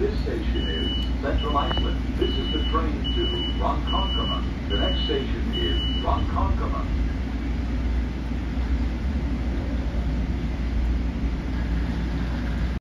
This station is Central Iceland. This is the train to Ronkonkoma. The next station is Ronkonkoma.